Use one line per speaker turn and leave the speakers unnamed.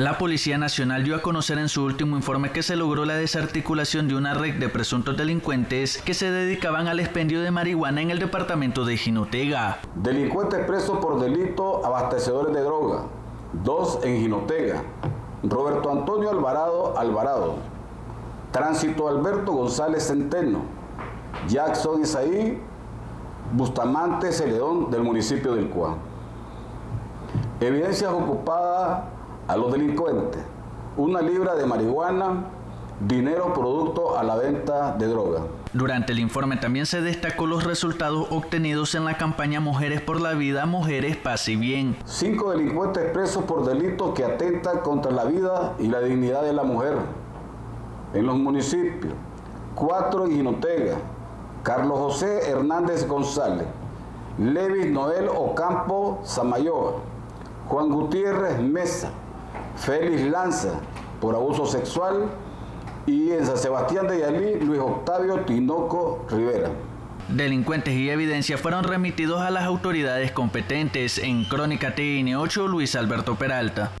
La Policía Nacional dio a conocer en su último informe que se logró la desarticulación de una red de presuntos delincuentes que se dedicaban al expendio de marihuana en el departamento de Jinotega.
Delincuentes presos por delito abastecedores de droga, dos en Jinotega. Roberto Antonio Alvarado Alvarado, Tránsito Alberto González Centeno, Jackson Isaí Bustamante Celedón del municipio del Cuá. Evidencias ocupadas a los delincuentes, una libra de marihuana, dinero producto a la venta de droga.
Durante el informe también se destacó los resultados obtenidos en la campaña Mujeres por la Vida, Mujeres Paz y Bien.
Cinco delincuentes presos por delitos que atentan contra la vida y la dignidad de la mujer en los municipios. Cuatro en Ginotega, Carlos José Hernández González, Levis Noel Ocampo Samayoa, Juan Gutiérrez Mesa, Félix Lanza por abuso sexual y en San Sebastián de Yalí Luis Octavio Tinoco Rivera.
Delincuentes y evidencia fueron remitidos a las autoridades competentes. En Crónica TN8, Luis Alberto Peralta.